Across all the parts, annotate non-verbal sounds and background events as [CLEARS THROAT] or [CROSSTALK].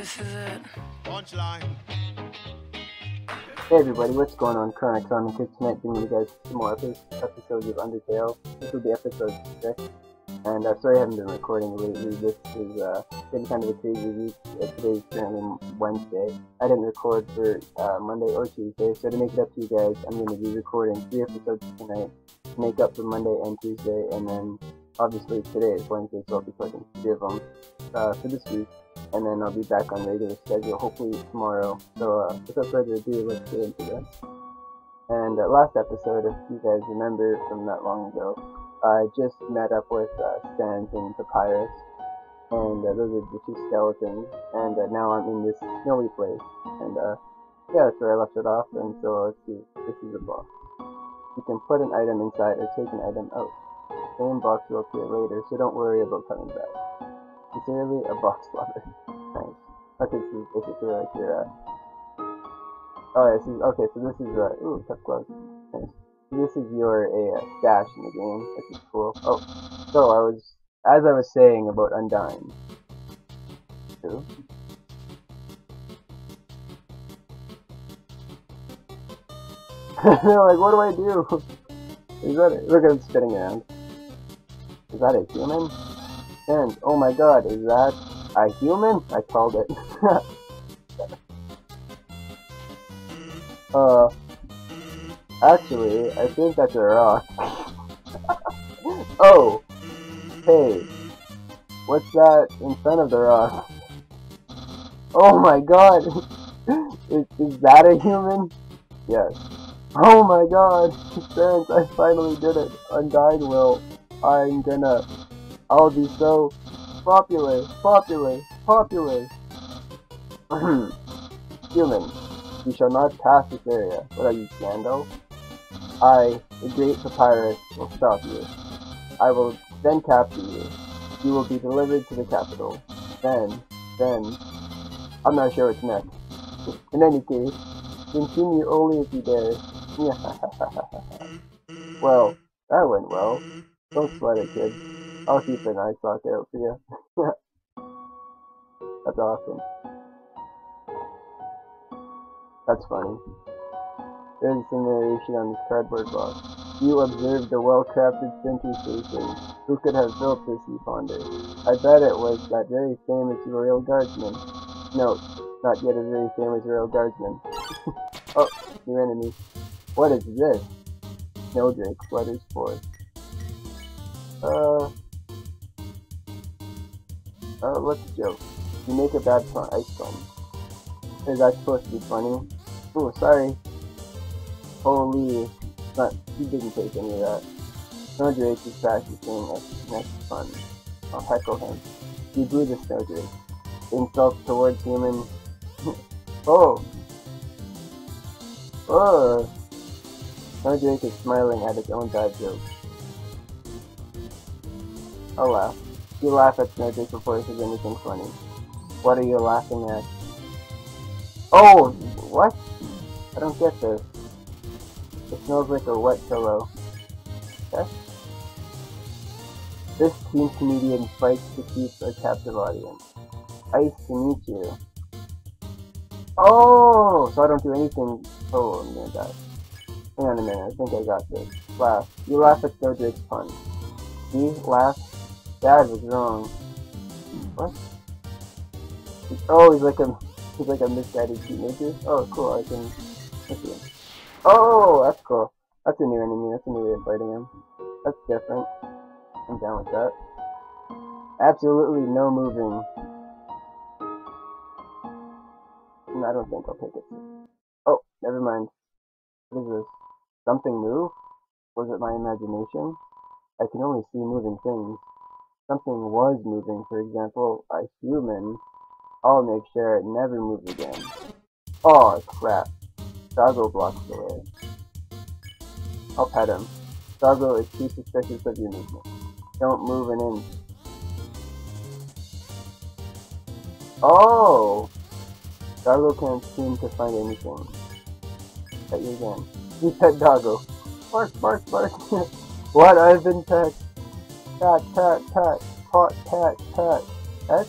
this is it. Punchline. Hey everybody, what's going on? Chronix on here tonight bringing you guys some more epi- episodes of Undertale. This will be episode 6. And uh, sorry I haven't been recording lately. This is uh, been kind of a crazy week. Uh, today's currently Wednesday. I didn't record for uh, Monday or Tuesday, so to make it up to you guys, I'm going to be recording three episodes tonight to make up for Monday and Tuesday, and then obviously today is Wednesday, so I'll be putting three of them uh, for this week and then I'll be back on regular schedule hopefully tomorrow. So uh, without further ado, let's get into this. And uh, last episode, if you guys remember from not long ago, I just met up with uh, Sans and Papyrus, and uh, those are the two skeletons. And uh, now I'm in this snowy place, and uh, yeah, that's where I left it off. And so let's see, this is a box. You can put an item inside or take an item out. The same box will appear later, so don't worry about coming back. Sincerely, a box lover. Okay, so this is basically like your, uh... Oh, this is, okay, so this is, uh, ooh, tough gloves. So this is your, uh, stash in the game, which is cool. Oh, so I was, as I was saying about Undyne. Ooh. [LAUGHS] like, what do I do? [LAUGHS] Is that it? Look at him spinning around. Is that a human? And, oh my god, is that a human? I called it. [LAUGHS] uh, actually, I think that's a rock. [LAUGHS] oh, hey, what's that in front of the rock? Oh my god, [LAUGHS] is, is that a human? Yes. Oh my god, Terrence, I finally did it. Undyne will. I'm gonna I'll be so popular, popular, popular. [CLEARS THROAT] Human, you shall not pass this area. What are you, Scandal? I, the great papyrus, will stop you. I will then capture you. You will be delivered to the capital. Then, then, I'm not sure what's next. In any case, continue only if you dare. [LAUGHS] well, that went well. Don't sweat it, kid. I'll keep an eye socket out for you. [LAUGHS] That's awesome. That's funny. There's some narration on this cardboard box. You observed a well-crafted center station. Who could have built this, you ponder? I bet it was that very famous royal guardsman. No, not yet a very famous royal guardsman. [LAUGHS] oh, new enemy. What is this? Snowdrake flutters forth. Uh, uh, let's joke. You make a bad pun ice cream. Is that supposed to be funny? Oh, sorry. Holy, not, he didn't take any of that. Snowdrake is practicing a next fun. I'll heckle him. He blew the Snowdrake. Insult towards human. [LAUGHS] oh! Oh! Snowdrake is smiling at his own bad joke. I'll laugh. You laugh at Snowdrake before he says anything funny. What are you laughing at? Oh! What? I don't get this. It smells like a wet pillow. Okay? This teen comedian fights to keep a captive audience. Nice to meet you. Oh! So I don't do anything. Oh, I'm gonna die. Hang on a minute, I think I got this. Laugh. You laugh at Snowdrake's pun. See? Laugh. Dad was wrong. What? Oh, he's like a he's like a misguided teenager. Oh, cool. I can. see. Oh, that's cool. That's a new enemy. That's a new way of fighting him. That's different. I'm down with that. Absolutely no moving. And I don't think I'll take it. Oh, never mind. What is this? Something move? Was it my imagination? I can only see moving things something was moving, for example, a human, I'll make sure it never moves again. Oh crap. Doggo blocks the way. I'll pet him. Doggo is too suspicious of your movement. Don't move an inch. Oh! Doggo can't seem to find anything. Pet you again. [LAUGHS] You pet Doggo. Bark, bark, bark. [LAUGHS] what? I've been pet. Pat, pat, pat, pat, pat, pat. Pet?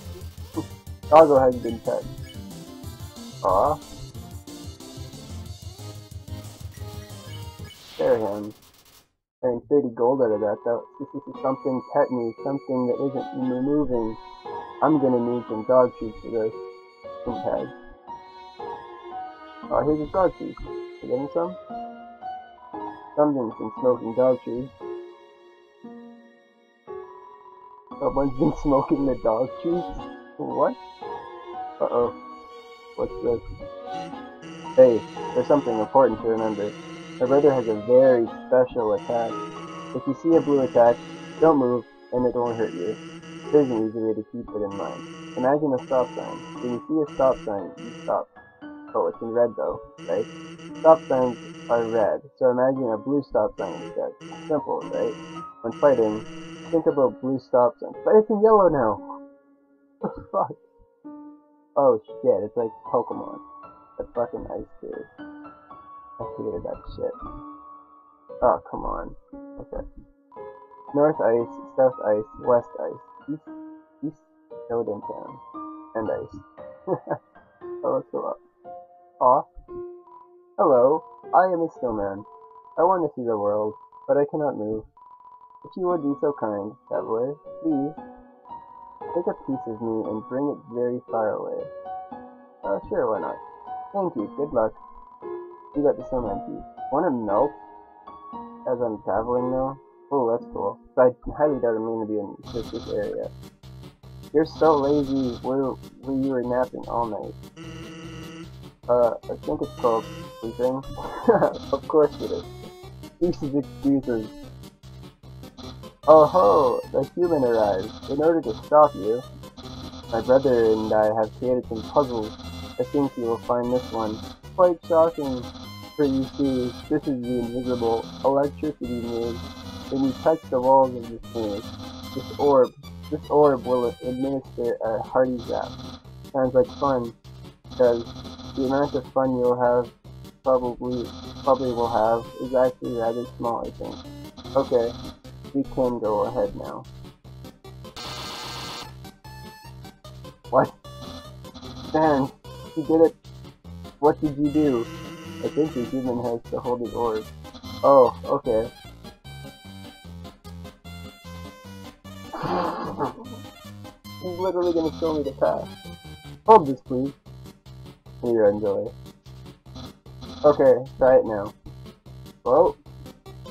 Doggo hasn't been pet. Aw. Spare him. Earned 30 gold out of that, though. This is something pet me, something that isn't moving. I'm gonna need some dog treats for this. Some tag. Oh, here's a dog treat. You getting some? Something's been smoking dog trees. Someone's been smoking the dog trees? What? Uh-oh. What's this? Hey, there's something important to remember. My brother has a very special attack. If you see a blue attack, don't move, and it won't hurt you. There's an easy way to keep it in mind. Imagine a stop sign. When you see a stop sign, you stop. Oh, it's in red though, right? Stop signs are red, so imagine a blue stop sign instead. Simple, right? When fighting, think about blue stops. But it's in yellow now! [LAUGHS] What the fuck? Oh shit, it's like Pokemon. The fucking ice dude. I hated that shit. Oh, come on. Okay. North ice, south ice, west ice, east, east, Snowdin town, and ice. [LAUGHS] oh, let's go up. Aw. Hello, I am a snowman. I want to see the world, but I cannot move. If you would be so kind, traveler, please, take a piece of me and bring it very far away. Uh, sure, why not? Thank you, good luck. You got the snowman piece. Wanna melt? As I'm traveling now? Oh, that's cool. But I highly doubt I'm gonna be in just this area. You're so lazy where, where you were napping all night. Uh, I think it's called sleeping. [LAUGHS] of course it is. Excuses, excuses. Oh ho! The human arrives. In order to stop you, my brother and I have created some puzzles. I think you will find this one quite shocking. For you see, this is the invisible electricity maze. When you touch the walls of this maze, this orb, this orb will administer a hearty zap. Sounds like fun, because the amount of fun you'll have probably probably will have is actually rather small, I think. Okay, we can go ahead now. What? Dan, you did it. What did you do? I think the human has to hold his orb. Oh, okay. [LAUGHS] He's literally gonna show me the path. Hold this, please. Here, enjoy. Okay, try it now. Well,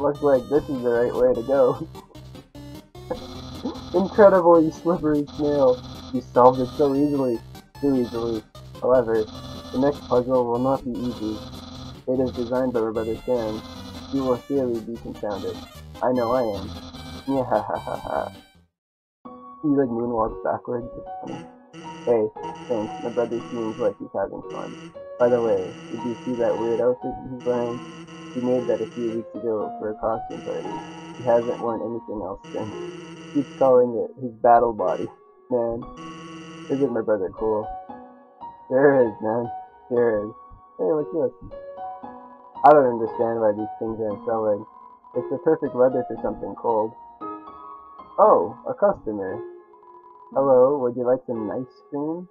looks like this is the right way to go. [LAUGHS] Incredible, you slippery snail. You solved it so easily. Too easily. However, the next puzzle will not be easy. It is designed by Brother Sans. You will surely be confounded. I know I am. Yeah ha ha ha ha. He like moonwalks backwards. Hey, thanks. My brother seems like he's having fun. By the way, did you see that weird outfit he's wearing? He made that a few weeks ago for a costume party. He hasn't worn anything else since. Keeps calling it his battle body. Man, isn't my brother cool? There is, man. There is. Hey, what's this? I don't understand why these things aren't selling. It's the perfect weather for something cold. Oh, a customer. Hello, would you like some ice cream?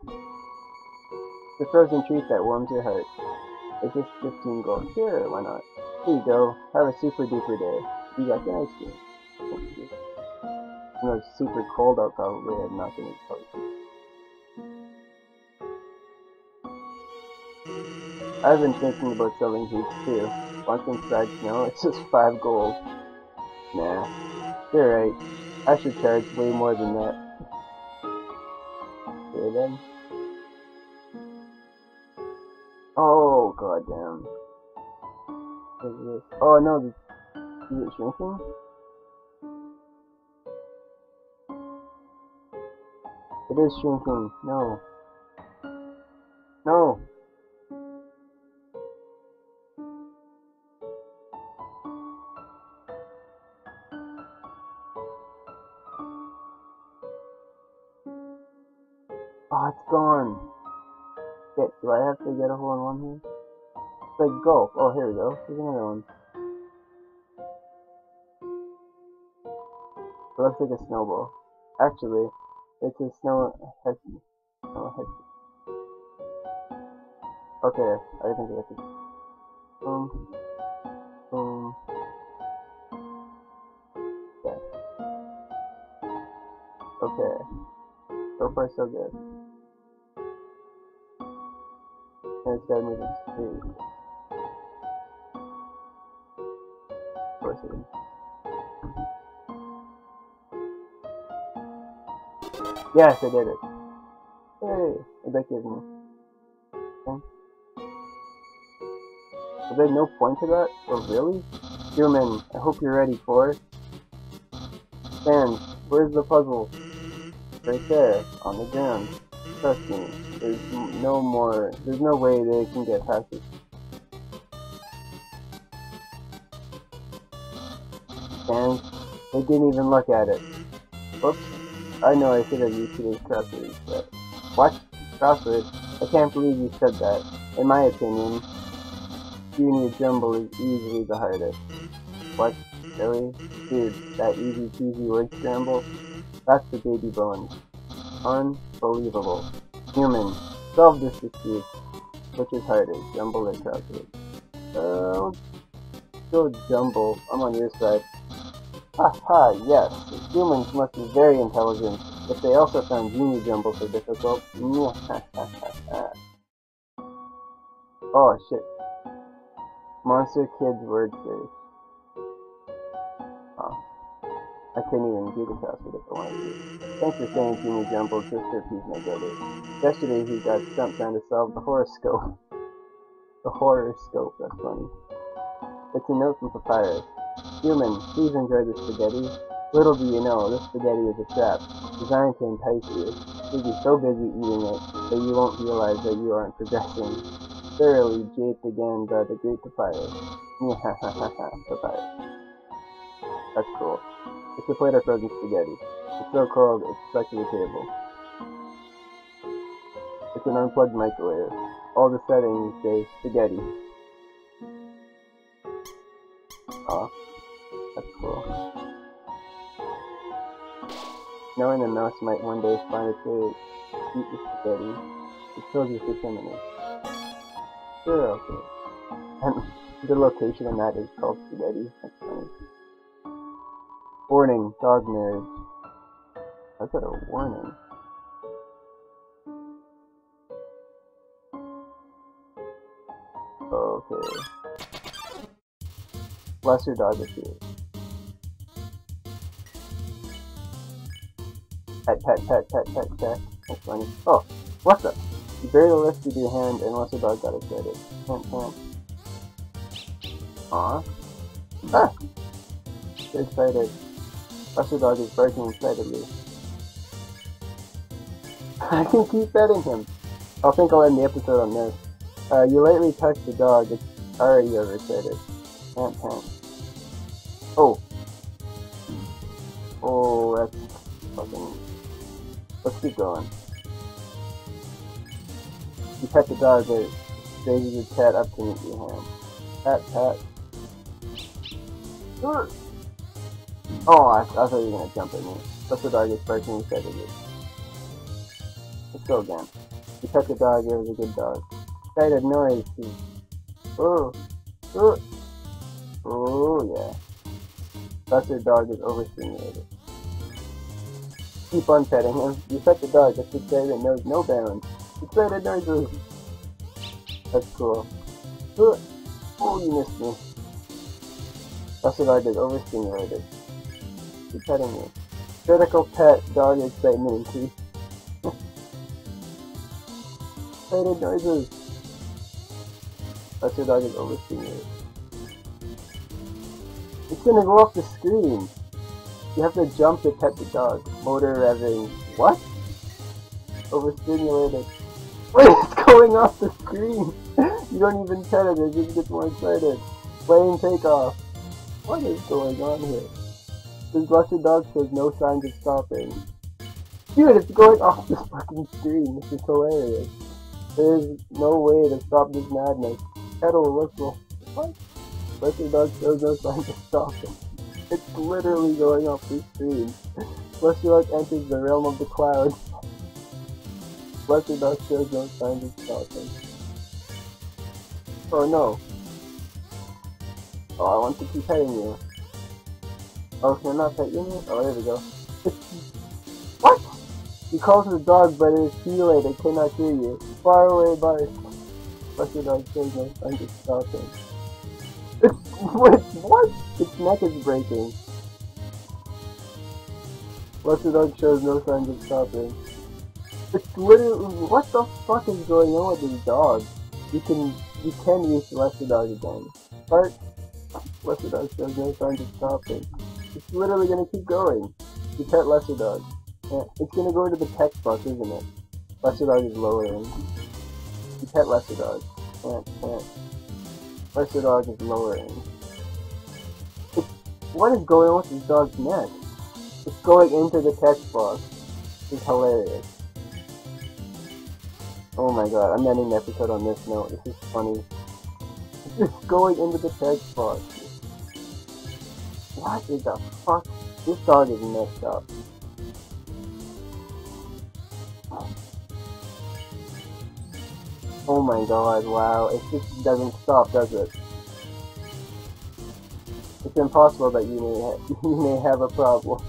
The frozen treat that warms your heart. It's just 15 gold. Sure, why not? Here you go. Have a super duper day. You got the ice cream. You. It's super cold out, probably I'm not gonna tell you. I've been thinking about selling these too. Once inside snow, [LAUGHS] it's just 5 gold. Nah. You're right. I should charge way more than that. Okay then. Oh, goddamn. Is this? Oh no, is it shrinking? It is shrinking. No. No. Oh, it's gone. Shit, do I have to get a hole in one here? Like golf. Oh, here we go. Here's another one. It looks like a snowball. Actually, it's a snow hex. Snow hex. Okay, I think we have to. Boom. Boom. Okay. Okay. So far, so good. And it's gotta move in speed. Is. Yes, I did it. Hey, I bet gives me. Was there no point to that? Oh, really? Human, I hope you're ready for it. Sans, where's the puzzle? Right there, on the ground. Trust me, there's no more, there's no way they can get past And they didn't even look at it. Oops. I know I should have used today's crossword, but... What? Crossword? I can't believe you said that. In my opinion, Junior Jumble is easily the hardest. What? Really? Dude, that easy peasy word scramble? That's the baby bones. Unbelievable. Human, solve this dispute. Which is harder, Jumble or Crossword? Uh, go Jumble. I'm on your side. Ha ha, yes. Humans must be very intelligent. If they also found Junior Jumble so difficult. [LAUGHS] oh shit. Monster Kids word search. Oh. I couldn't even do the crossword if I wanted to. Thanks for saying Jumble just to appease my brother. Yesterday he got stumped trying to solve the horoscope. [LAUGHS] the horoscope, that's funny. It's a note from Papyrus. Human, please enjoy the spaghetti. Little do you know, this spaghetti is a trap, designed to entice you. You'll be so busy eating it that you won't realize that you aren't progressing. Thoroughly japed again by the great Papyrus. Papyrus. That's cool. It's a plate of frozen spaghetti. It's so cold, it's stuck to the table. It's an unplugged microwave. All the settings say spaghetti. That's cool. [SIGHS] Knowing a mouse might one day find its way to eat the spaghetti, it fills you with timidness. Sure, okay. And [LAUGHS] the location on that is called spaghetti. That's funny. Warning, dog marriage. I got a warning. Okay. Lesser dog appears. Pet, pet, pet, pet, pet, pet. That's funny. Oh, what's up? You barely lifted your hand and Lesser Dog got excited. Pant, pant. Aw. Ah! So excited. Lesser Dog is barking excitedly. [LAUGHS] I can keep petting him. I think I'll end the episode on this. Uh, you lightly touch the dog, it's already overexcited. Pant, pant. Oh. Oh, that's fucking... Let's keep going. You pet the dog, but raises its head up to meet your hand. Pat, pat. Oh, I, I thought you were gonna jump at me. That's the dog is barking excitedly. Let's go again. You pet the dog, it was a good dog. Excited noise. Oh, oh, oh yeah. That's your dog is overstimulated. Keep on petting him. You pet the dog, that's excited and knows no bounds. Excited noises. That's cool. Oh, you missed me. That's your dog is overstimulated. Keep petting me. Critical pet dog excitement increase. excited noises. That's your dog is overstimulated. It's gonna go off the screen. You have to jump to pet the dog. Motor revving. What? Overstimulated. [LAUGHS] Wait, it's going off the screen! [LAUGHS] you don't even pet it, it just gets more excited. Plane takeoff. What is going on here? This blessed dog shows no signs of stopping. Dude, it's going off the fucking screen. This is hilarious. There is no way to stop this madness. Pedal, whistle. What? Blessed dog shows no signs of stopping. It's literally going off the screen. Blessed dog enters the realm of the clouds. Blessed dog shows no signs of stopping. Oh no. Oh, I want to keep petting you. Oh, can I not pet you? Oh, there we go. [LAUGHS] what? He calls the dog, but it is too late. I cannot hear you. Far away. What's the dog saying? No, I'm just stopping. [LAUGHS] Wait, what? Its neck is breaking. Buster Dog shows no signs of stopping. It's literally, what the fuck is going on with this dog? You can, you can use Lesser Dog again. But, Lesser Dog shows no signs of stopping. It's literally gonna keep going. You pet Lesser Dog. Yeah, it's gonna go into the text box, isn't it? Lesser Dog is lowering. You pet Lesser Dog. Can't, can't. Lesser Dog is lowering. What is going on with this dog's neck? It's going into the text box. It's hilarious. Oh my god, I'm ending the episode on this note. This is funny. It's going into the text box. What is the fuck? This dog is messed up. Oh my god, wow. It just doesn't stop, does it? It's impossible that you may, ha [LAUGHS] you may have a problem.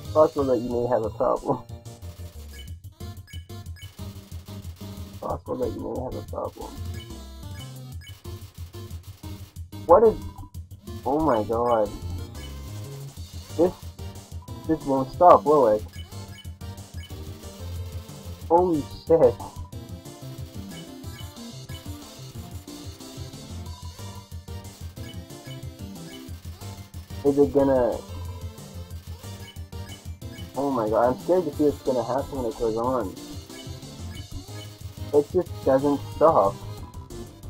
It's possible that you may have a problem. It's possible that you may have a problem. What is... Oh my god. This... This won't stop, will it? Holy shit. Is it gonna... Oh my god, I'm scared to see what's gonna happen when it goes on. It just doesn't stop.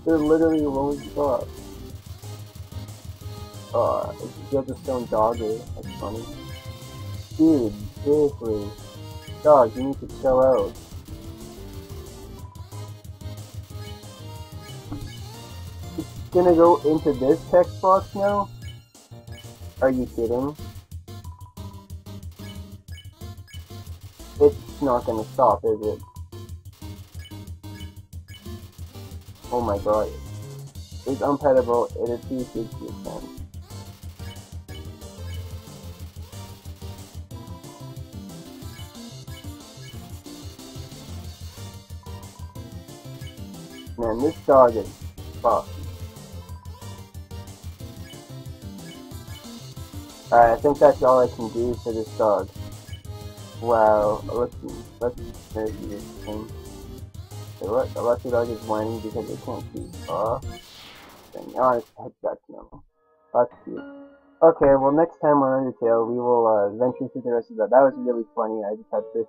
It literally won't stop. Uh, it's a stone doggy. That's funny. Dude, seriously. Dog, you need to chill out. It's gonna go into this text box now? Are you kidding? It's not gonna stop, is it? Oh my god. It's unpettable, it is 360%. Man, this dog is fucked. Alright, I think that's all I can do for this dog. Wow, let's let's maybe this thing. The, the lucky dog is whining because it can't see. Oh, dang, oh, it's that's normal. That's cute. Okay, well next time on Undertale we will uh, venture through the rest of that. That was really funny. I just had to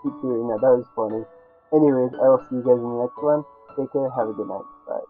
keep doing that. That was funny. Anyways, I will see you guys in the next one. Take care. Have a good night. Bye.